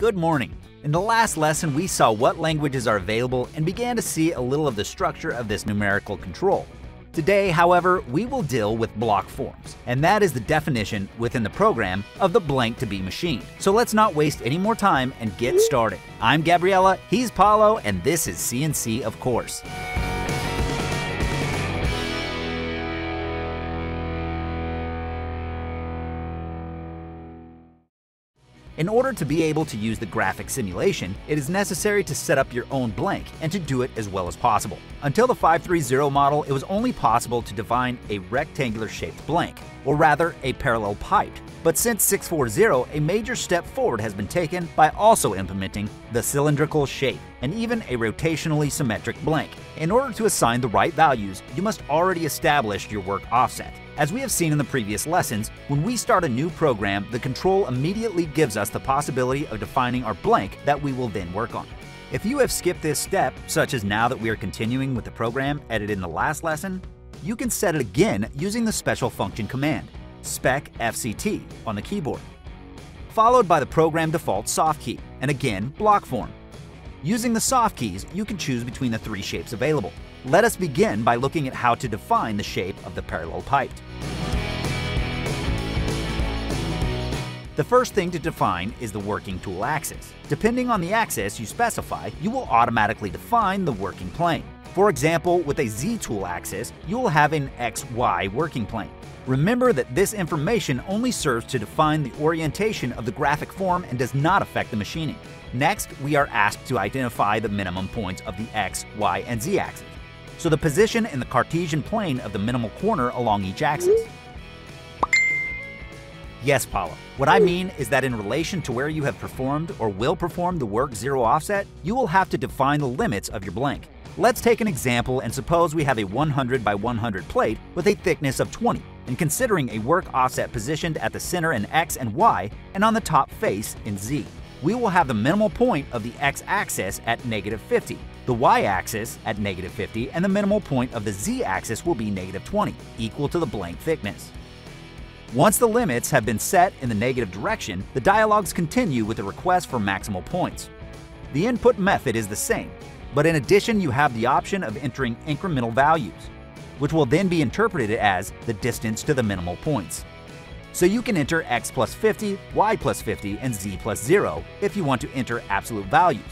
Good morning. In the last lesson, we saw what languages are available and began to see a little of the structure of this numerical control. Today, however, we will deal with block forms, and that is the definition within the program of the blank to be machined. So let's not waste any more time and get started. I'm Gabriella, he's Paolo, and this is CNC of course. In order to be able to use the graphic simulation, it is necessary to set up your own blank and to do it as well as possible. Until the 530 model, it was only possible to define a rectangular shaped blank, or rather a parallelepiped. But since 640, a major step forward has been taken by also implementing the cylindrical shape and even a rotationally symmetric blank. In order to assign the right values, you must already establish your work offset. As we have seen in the previous lessons, when we start a new program, the control immediately gives us the possibility of defining our blank that we will then work on. If you have skipped this step, such as now that we are continuing with the program edited in the last lesson, you can set it again using the special function command, spec fct, on the keyboard, followed by the program default soft key, and again block form. Using the soft keys, you can choose between the three shapes available. Let us begin by looking at how to define the shape of the parallelepiped. The first thing to define is the working tool axis. Depending on the axis you specify, you will automatically define the working plane. For example, with a Z-tool axis, you will have an XY working plane. Remember that this information only serves to define the orientation of the graphic form and does not affect the machining. Next, we are asked to identify the minimum points of the X, Y, and Z axes so the position in the Cartesian plane of the minimal corner along each axis. Yes, Paolo. What I mean is that in relation to where you have performed or will perform the work zero offset, you will have to define the limits of your blank. Let's take an example and suppose we have a 100 by 100 plate with a thickness of 20, and considering a work offset positioned at the center in X and Y and on the top face in Z. We will have the minimal point of the X-axis at negative 50, the y-axis at negative 50 and the minimal point of the z-axis will be negative 20, equal to the blank thickness. Once the limits have been set in the negative direction, the dialogues continue with the request for maximal points. The input method is the same, but in addition you have the option of entering incremental values, which will then be interpreted as the distance to the minimal points. So you can enter x plus 50, y plus 50, and z plus 0 if you want to enter absolute values.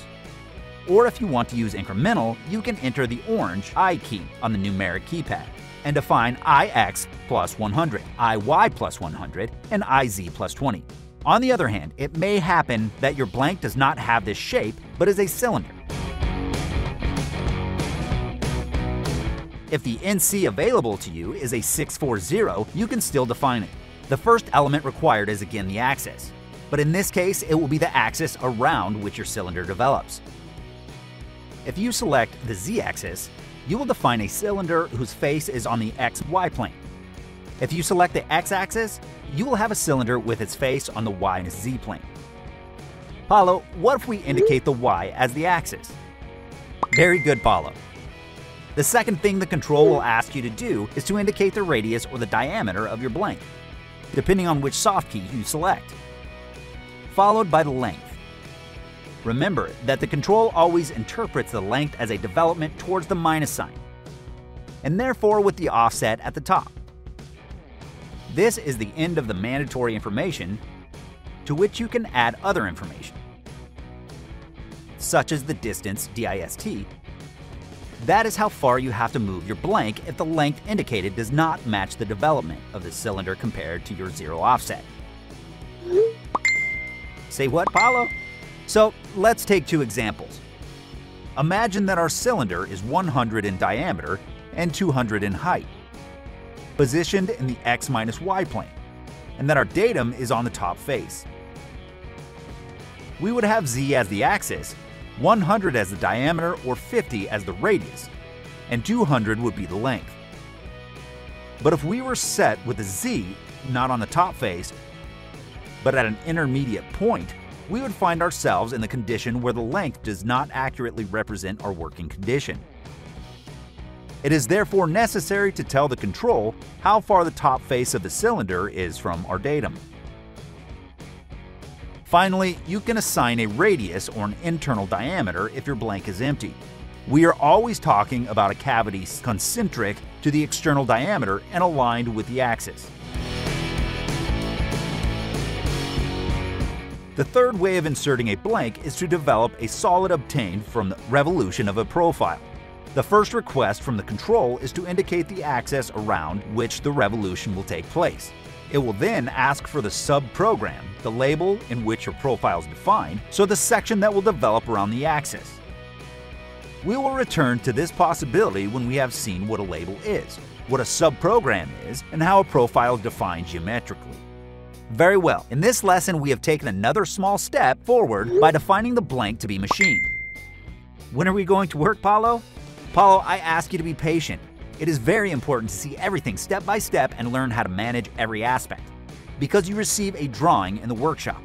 Or if you want to use incremental, you can enter the orange I key on the numeric keypad and define IX plus 100, IY plus 100, and IZ plus 20. On the other hand, it may happen that your blank does not have this shape, but is a cylinder. If the NC available to you is a 640, you can still define it. The first element required is again the axis, but in this case it will be the axis around which your cylinder develops. If you select the z-axis, you will define a cylinder whose face is on the xy plane. If you select the x-axis, you will have a cylinder with its face on the y and z plane. Paolo, what if we indicate the y as the axis? Very good, Paolo. The second thing the control will ask you to do is to indicate the radius or the diameter of your blank, depending on which soft key you select, followed by the length. Remember that the control always interprets the length as a development towards the minus sign, and therefore with the offset at the top. This is the end of the mandatory information to which you can add other information, such as the distance DIST. That is how far you have to move your blank if the length indicated does not match the development of the cylinder compared to your zero offset. Say what, Paolo? So let's take two examples. Imagine that our cylinder is 100 in diameter and 200 in height, positioned in the x minus y plane, and that our datum is on the top face. We would have z as the axis, 100 as the diameter or 50 as the radius, and 200 would be the length. But if we were set with a z not on the top face, but at an intermediate point, we would find ourselves in the condition where the length does not accurately represent our working condition. It is therefore necessary to tell the control how far the top face of the cylinder is from our datum. Finally, you can assign a radius or an internal diameter if your blank is empty. We are always talking about a cavity concentric to the external diameter and aligned with the axis. The third way of inserting a blank is to develop a solid obtained from the revolution of a profile. The first request from the control is to indicate the axis around which the revolution will take place. It will then ask for the sub-program, the label in which your profile is defined, so the section that will develop around the axis. We will return to this possibility when we have seen what a label is, what a sub-program is, and how a profile is defined geometrically. Very well, in this lesson we have taken another small step forward by defining the blank to be machined. When are we going to work, Paolo? Paolo, I ask you to be patient. It is very important to see everything step by step and learn how to manage every aspect. Because you receive a drawing in the workshop.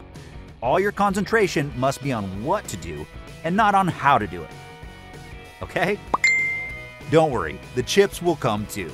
All your concentration must be on what to do and not on how to do it. Okay? Don't worry, the chips will come too.